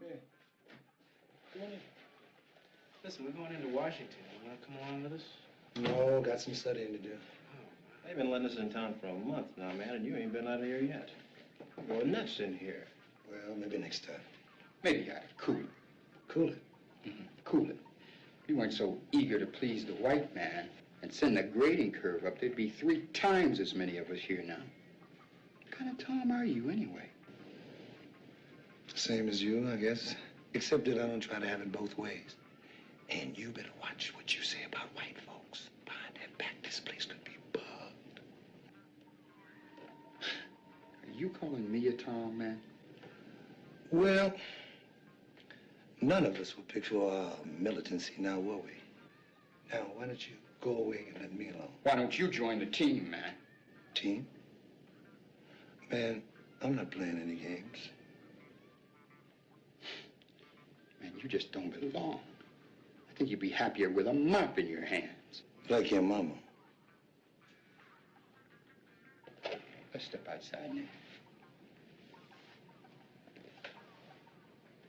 Hey. Listen, we're going into Washington. You want to come along with us? No, got some studying to do. They've been letting us in town for a month now, man, and you ain't been out of here yet. You're going nuts in here. Well, maybe next time. Maybe I'd cool it. Cool it. Mm-hmm. Cool it. If you weren't so eager to please the white man and send the grading curve up, there'd be three times as many of us here now. What kind of Tom are you, anyway? Same as you, I guess. Except that I don't try to have it both ways. And you better watch what you say about white folks. Behind that back, this place could be bugged. Are you calling me a Tom, man? Well, none of us were picked for our militancy now, were we? Now, why don't you go away and let me alone? Why don't you join the team, man? Team? Man, I'm not playing any games. Man, you just don't belong. I think you'd be happier with a mop in your hands. Like your mama. Let's step outside now.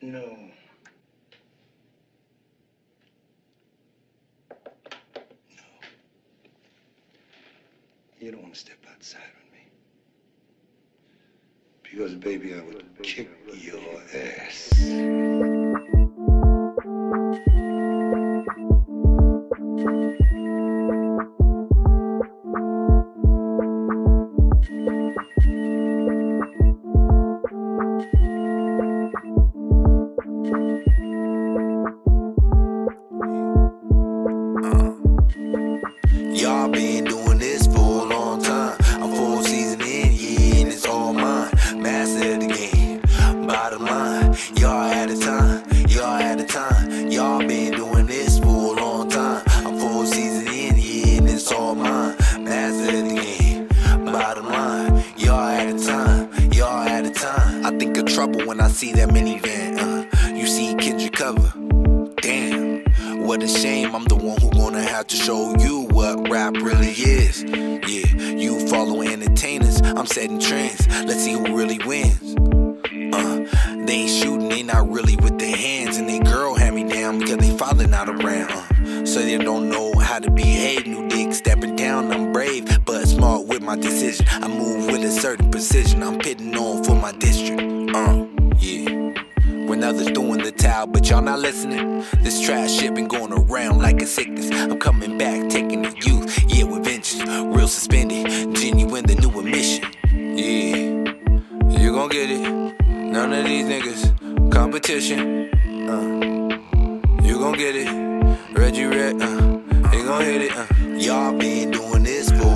No. No. You don't want to step outside with me. Because, baby, I would kick your ass. So they don't know how to behave. New dick stepping down, I'm brave, but smart with my decision. I move with a certain precision. I'm pitting on for my district. Uh, yeah. When others throwing the towel, but y'all not listening. This trash shit been going around like a sickness. I'm coming back, taking the youth, yeah, with vengeance. Real suspended, genuine, the new admission. Yeah, you gon' get it. None of these niggas, competition. Uh, you gon' get it. Red, uh, they gon' hit it. Uh. Y'all been doing this for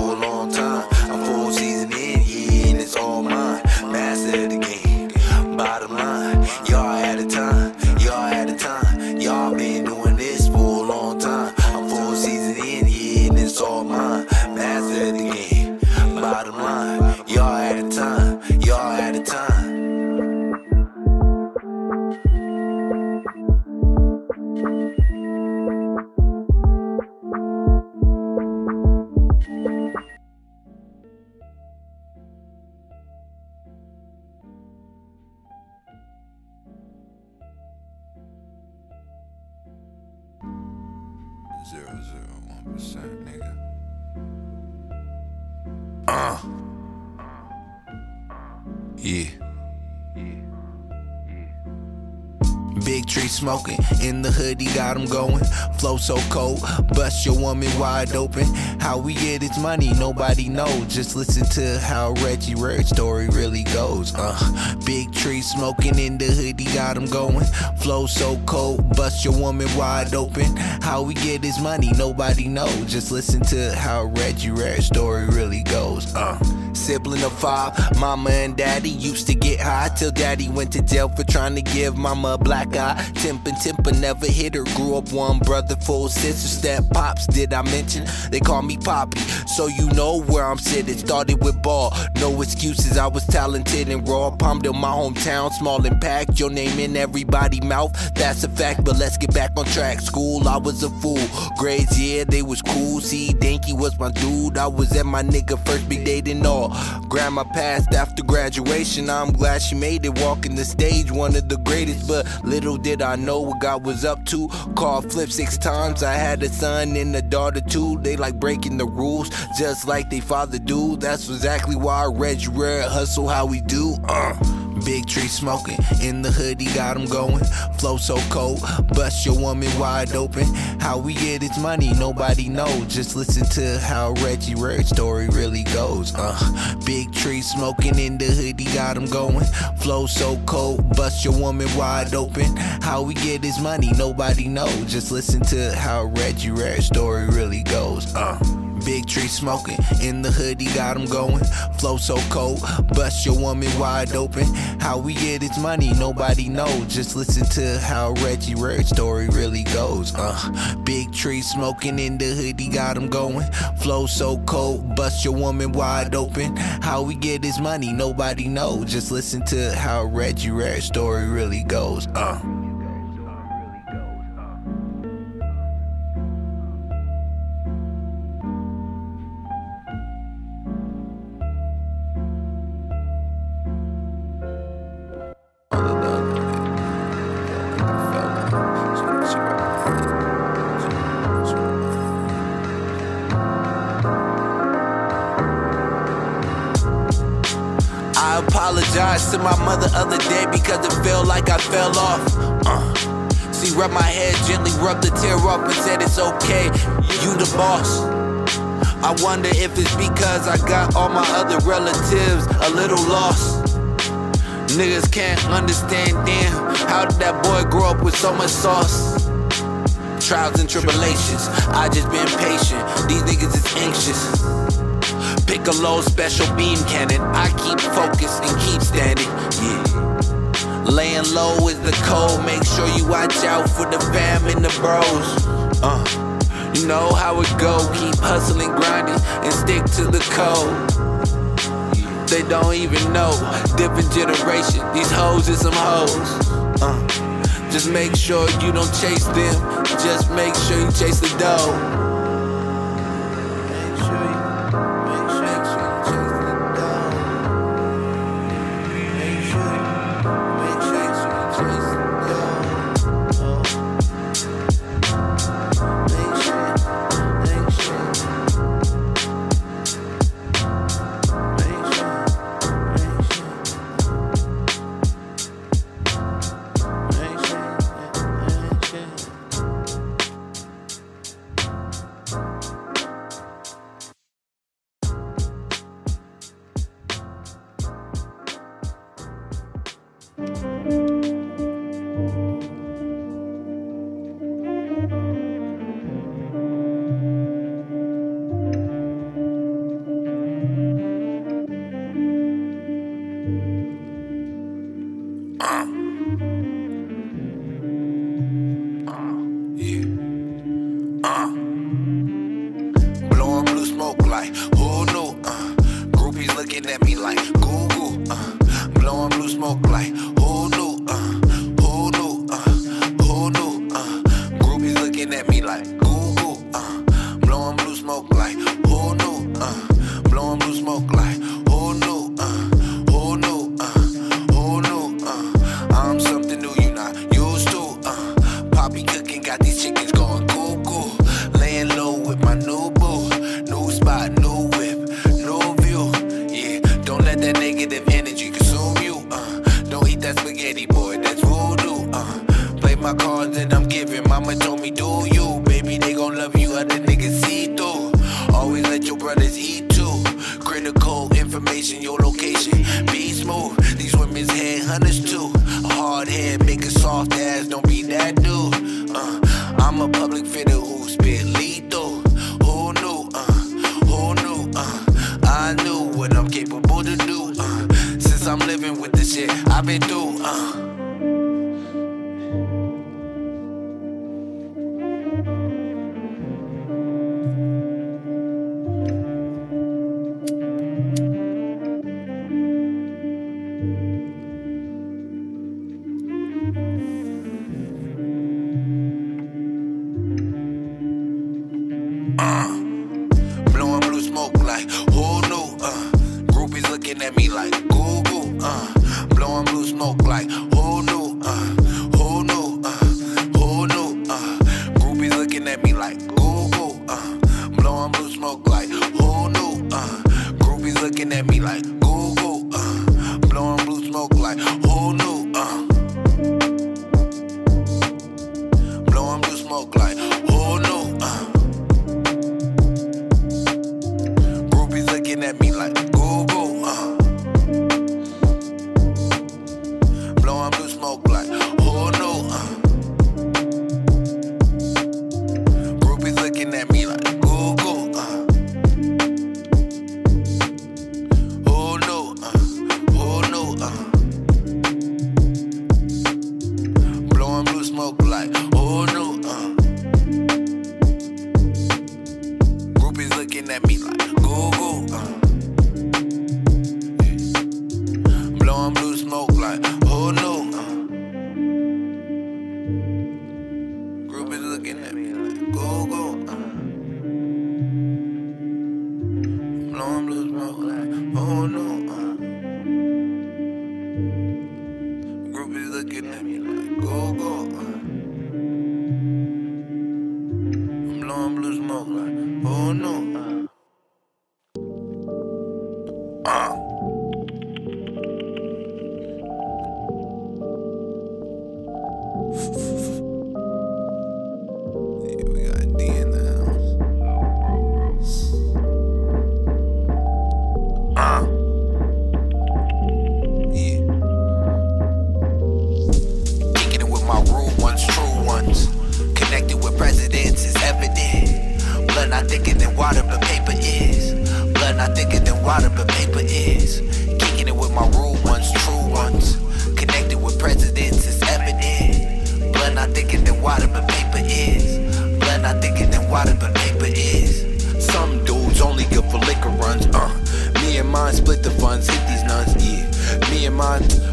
smoking, in the hoodie got him going. Flow so cold, bust your woman wide open. How we get his money, nobody knows. Just listen to how Reggie Rare story really goes. Uh, big tree smoking, in the hoodie got him going. Flow so cold, bust your woman wide open. How we get his money, nobody knows. Just listen to how Reggie Rare story really goes. Uh, sibling of five, mama and daddy used to get high till daddy went to jail for trying to give mama a black eye. Temper, temper, never hit her. Grew up one brother, full sisters, step pops. Did I mention? They call me Poppy, so you know where I'm sitting. Started with ball, no excuses. I was talented and raw. Palmdale, my hometown, small packed. Your name in everybody's mouth, that's a fact. But let's get back on track. School, I was a fool. Grades, yeah, they was cool. See, Danky was my dude. I was at my nigga first big date and all. Grandma passed after graduation. I'm glad she made it. Walking the stage, one of the greatest. But little did I know what God was up to. Called flip six times. I had a son and a daughter too. They like breaking the rules, just like they father do. That's exactly why Reggie Rare hustle how we do. Uh. Big tree smoking, in the hoodie got him going. Flow so cold, bust your woman wide open. How we get his money, nobody knows. Just listen to how Reggie Rare story really goes. Uh, big tree smoking, in the hoodie got him going. Flow so cold, bust your woman wide open. How we get his money, nobody knows. Just listen to how Reggie Rare story really goes. Uh. Big tree smoking, in the hoodie got him going. Flow so cold, bust your woman wide open. How we get his money, nobody knows. Just listen to how Reggie Rare story really goes. Uh, big tree smoking, in the hoodie got him going. Flow so cold, bust your woman wide open. How we get his money, nobody knows. Just listen to how Reggie Rare story really goes. Uh. To my mother other day because it felt like I fell off. Uh. She rubbed my head gently, rubbed the tear off, and said it's okay. You the boss. I wonder if it's because I got all my other relatives a little lost. Niggas can't understand, damn, how did that boy grow up with so much sauce? Trials and tribulations, I just been patient. These niggas is anxious. Pick a low special beam cannon. I keep focused and keep standing. The code. Make sure you watch out for the fam and the bros. Uh, you know how it go. Keep hustling, grinding, and stick to the code. They don't even know. Different generation. These hoes is some hoes. Uh, just make sure you don't chase them. Just make sure you chase the dough.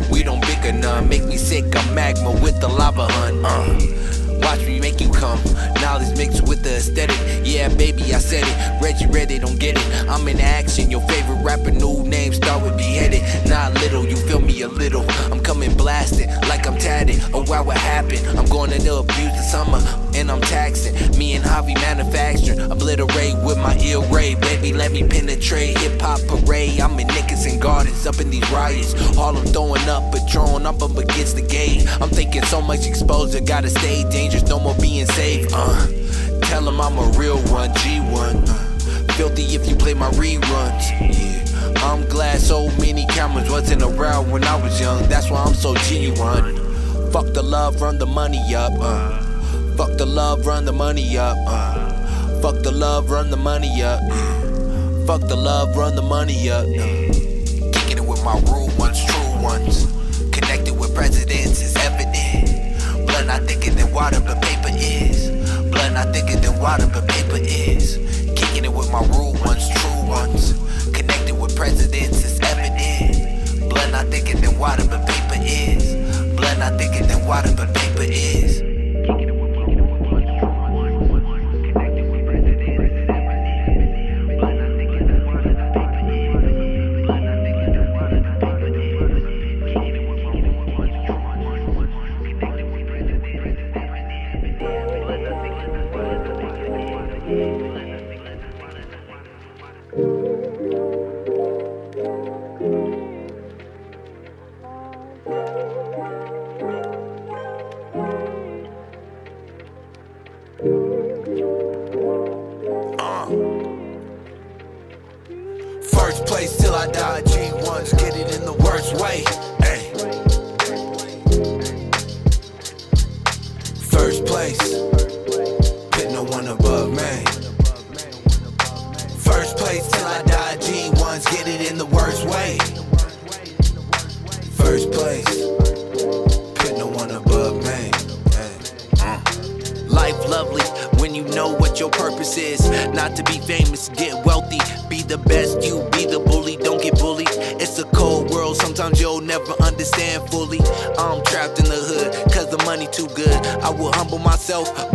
We don't bicker none. Make me sick, I'm magma with the lava hunt, uh. Watch me make you come. Knowledge mixed with the aesthetic. Yeah, baby, I said it. Reggie they don't get it. I'm in action. Your favorite rapper, new name, start with beheaded. Not little, you feel me a little. I'm coming blasting like I'm tatted. Oh, wow, what happened? I'm going to abuse the summer and I'm taxing. Me and Javi manufacturing. Obliterate with my ill ray. Baby, let me penetrate. Hip hop parade. I'm in and gardens up in these riots. All I'm throwing up, Patron. I'm up against the gate. I'm thinking so much exposure. Gotta stay dangerous. No more being safe. Uh, tell 'em I'm a real one. G1. Uh, filthy if you play my reruns. Yeah. I'm glad so many cameras wasn't around when I was young. That's why I'm so genuine. Fuck the love, run the money up. Uh. Fuck the love, run the money up. Uh. Fuck the love, run the money up. Yeah. Fuck the love, run the money up. Uh. Kicking it with my real ones, true ones. Connected with presidents is evident. Blood not thicker than water, but paper is. Blood not thicker than water, but paper is. Kicking it with my real ones, true ones. Connected with presidents is evident. Blood not thicker than water, but paper is. Blood not thicker than water, but paper is.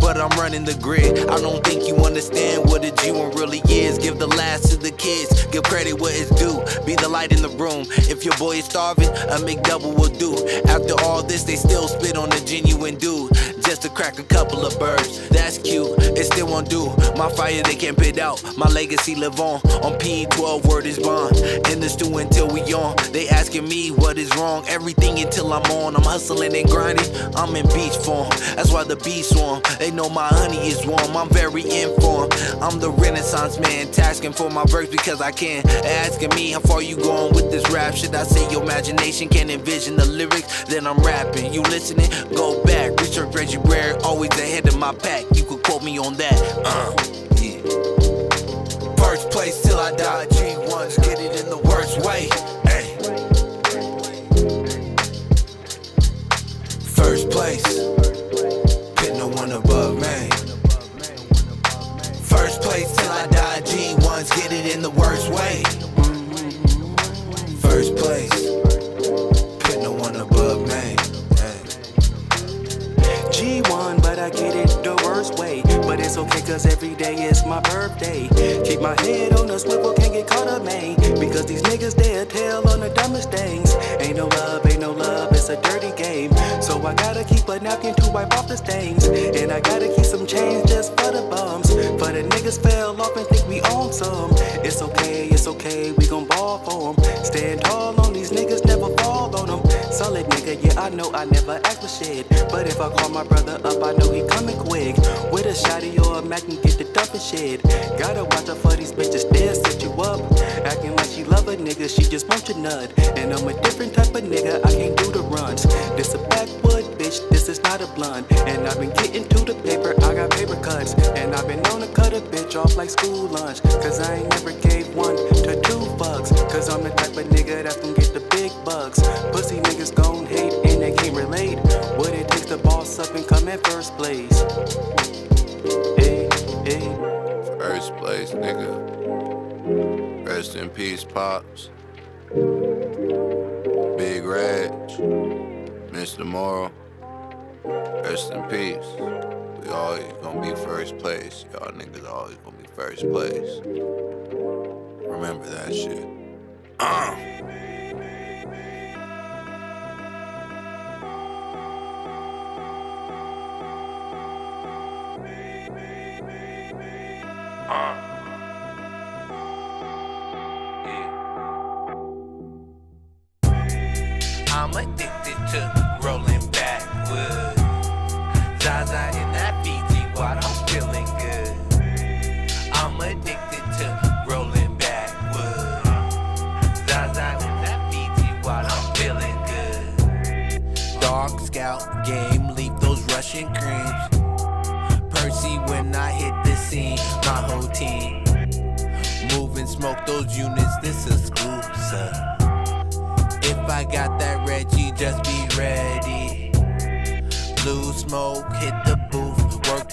But I'm running the grid. I don't think you understand what a G1 really is. Give the last to the kids, give credit what it's due. Be the light in the room. If your boy is starving, a McDouble will do. After all this, they still spit on the genuine dude. Just to crack a couple of birds. That's cute, it still won't do. My fire they can't put out. My legacy live on. On P12, word is bond. In the stew until we on. They asking me what is wrong. Everything until I'm on. I'm hustling and grinding. I'm in beach form. That's why the bees swarm. They know my honey is warm. I'm very informed. I'm the Renaissance man. Tasking for my verse because I can. Asking me how far you going with this rap. Should I say your imagination can't envision the lyrics? Then I'm rapping. You listening? Go back. Research Reggie Rare. Always ahead of my pack. You could quote me on that. Uh, yeah. First place till I die. G1s get it in the worst way. Ay. First place, put no one above me. First place till I die. G1s get it in the worst way. Cause every day is my birthday. Keep my head on the swivel, can't get caught up, man. Because these niggas, they'll tell on the dumbest things. Ain't no love, ain't no love, it's a dirty game. So I gotta keep a napkin to wipe off the stains. And I gotta keep some change just for the bums. For the niggas fell off and think we own some. It's okay, it's okay, we gon' ball for them. Stand tall on these niggas, never fall on them. Solid nigga, yeah, I know I never ask for shit. But if I call my brother up, I know he coming quick. With a shotty or a Mac and get the dumping shit. Gotta watch out for these bitches, they'll set you up. Acting like she love a nigga, she just want your nut. And I'm a different type of nigga, I can't do the runs. This a backwood bitch, this is not a blunt. And I've been getting to the paper, I got paper cuts. And I've been known to cut a bitch off like school lunch. Cause I ain't never gave one to two fucks. Cause I'm the type of nigga that's gonna get the bucks. Pussy niggas gon' hate and they can't relate. What it takes to boss up and come in first place. Hey, hey. First place, nigga. Rest in peace, Pops. Big Reg. Mr. Morrow. Rest in peace. We always gonna be first place. Y'all niggas always gonna be first place. Remember that shit.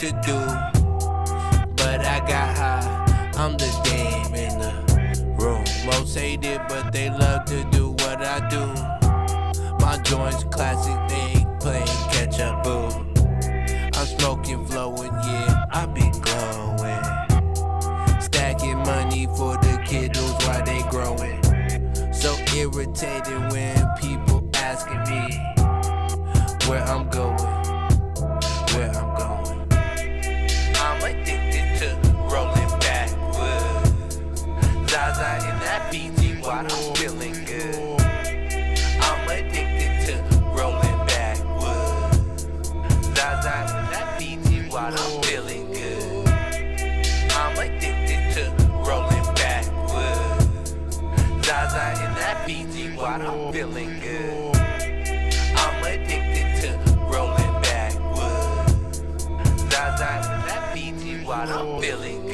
to do. But I got high, I'm the dame in the room. Most hate it, but they love to do what I do. My joints classic, they ain't playing catch up, boo. I'm smoking, flowing, yeah, I be glowing. Stacking money for the kiddos while they growing. So irritated when people asking me where I'm going, Zaza in that Fiji water, I'm feeling good. I'm addicted to rolling backwards. Zaza in that Fiji water, I'm feeling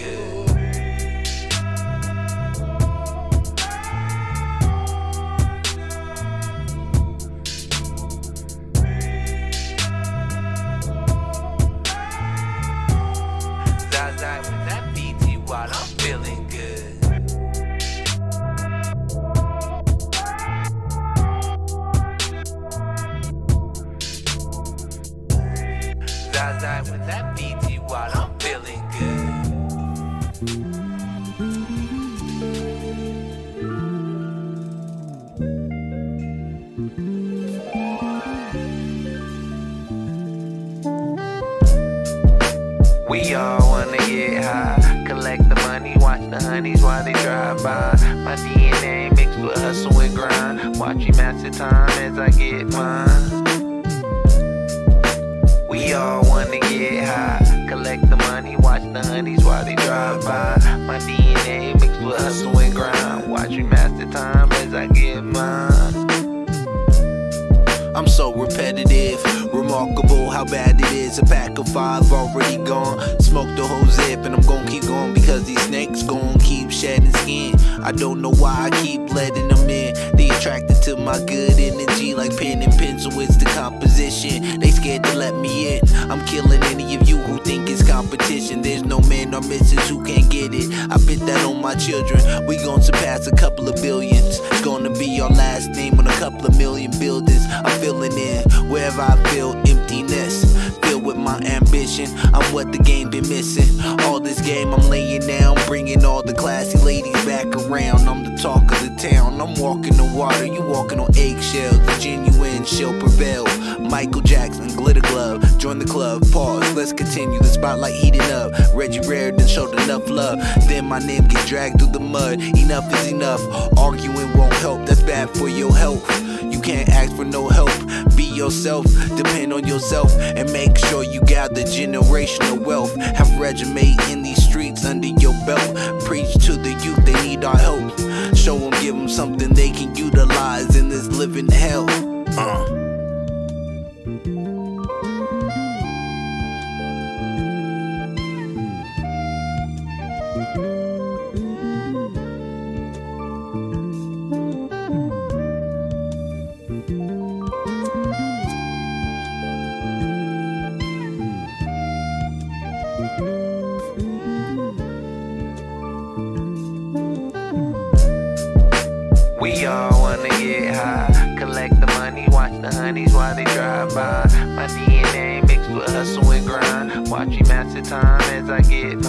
We all wanna get high, collect the money, watch the honeys while they drive by. My DNA mixed with hustle and grind, watching master time as I get mine. We all wanna get high, collect the money, watch the honeys while they drive by. My DNA mixed with hustle and grind, watching master time as I get mine. I'm so repetitive, remarkable how bad it is. A pack of five already gone. Smoke the whole zip, and I'm gonna keep going because these snakes gon' keep shedding skin. I don't know why I keep letting them in. They attracted to my good energy like pen and pencil. It's the composition. They scared to let me in. I'm killing any of you who think it's competition. There's no man or missus who can't get it. I bet that on my children. We gon' surpass a couple of billions. It's gonna be our last name on a couple of million buildings. I'm filling in wherever I feel emptiness. Filled with my ambition. I'm what the game been missing. All this game I'm laying down, bringing all the classy ladies back around. I'm the talk of the town. I'm walking the water, you walking on eggshells. The genuine shall prevail. Michael Jackson, glitter glove, join the club, pause, let's continue, the spotlight heating up. Reggie Raridan showed enough love, then my name get dragged through the mud. Enough is enough, arguing won't help, that's bad for your health. You can't ask for no help, be yourself, depend on yourself, and make sure you gather generational wealth. Have resume in these streets under your belt, preach to the youth, they need our help. Show them, give them something they can utilize in this living hell. Uh. Get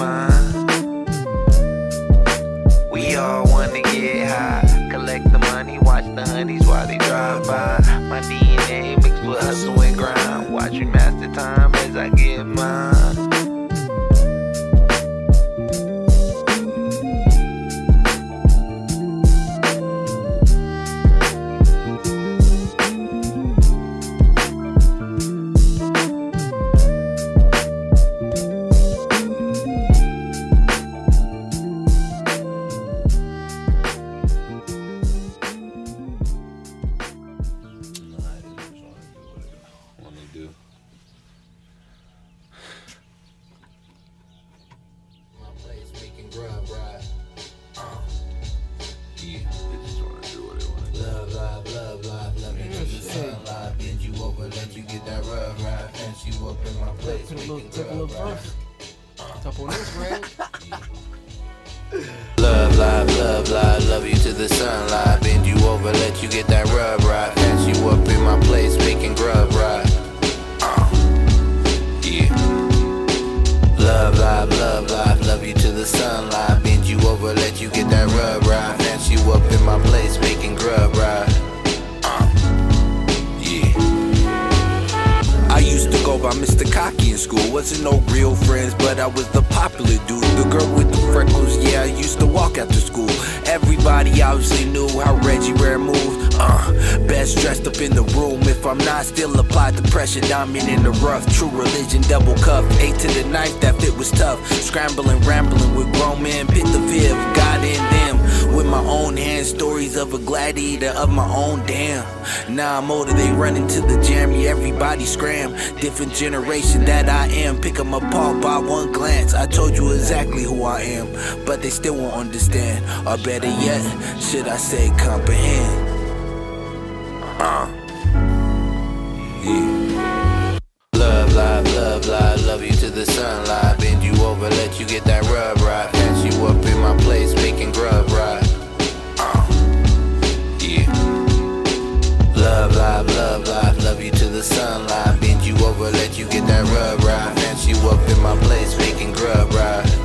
in school. Wasn't no real friends, but I was the popular dude. The girl with the freckles, yeah, I used to walk after school. Everybody obviously knew how Reggie Rare moved. Uh, best dressed up in the room. If I'm not, still applied the pressure. Diamond in the rough. True religion, double cuff. Eight to the knife, that fit was tough. Scrambling, rambling with grown men. Pit the viv, God in them. With my own hands, stories of a gladiator of my own damn. Now I'm older, they run into the jam, yeah, everybody scram. Different generation that I am, pick 'em apart by one glance. I told you exactly who I am, but they still won't understand. Or better yet, should I say comprehend? Uh. Yeah. Love, love, love, love, love you to the sunlight. Bend you over, let you get that rub right. Fence you up in my place, making grub right. The sunlight. Bend you over, let you get that rub right. Fence you up in my place, making grub right.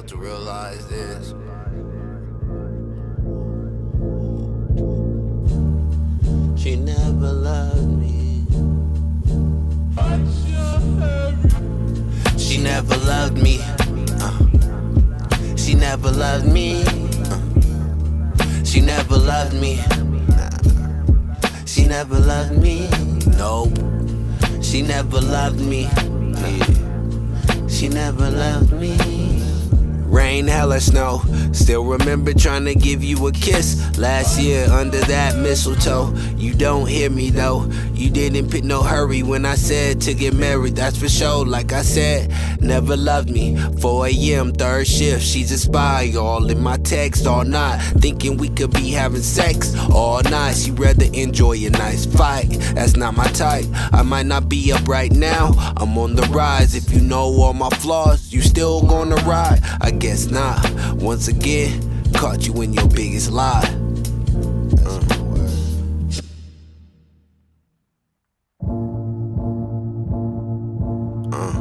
To realize is She never loved me. She never loved me. Uh. She never loved me. She never loved me. She never loved me. Nope. She never loved me. She never loved me. Rain, hella snow. Still remember trying to give you a kiss last year under that mistletoe. You don't hear me though. You didn't pick no hurry when I said to get married, that's for sure. Like I said, never loved me. 4 a.m., third shift, she's a spy. All in my text all night, thinking we could be having sex all night. She'd rather enjoy a nice fight. That's not my type. I might not be up right now. I'm on the rise. If you know all my flaws, you still gonna ride. I guess not. Once again, caught you in your biggest lie. Uh. Uh.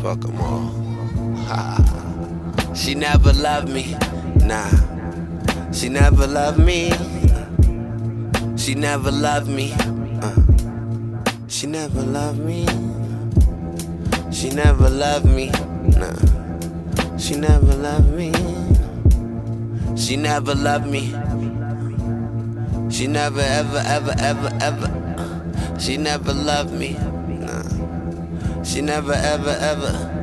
Fuck them all. She never loved me. Nah. She never loved me. She never loved me. Uh. She never loved me. She never loved me. Nah. She never loved me. She never loved me. She never ever ever ever ever. She never loved me. Nah. She never ever ever.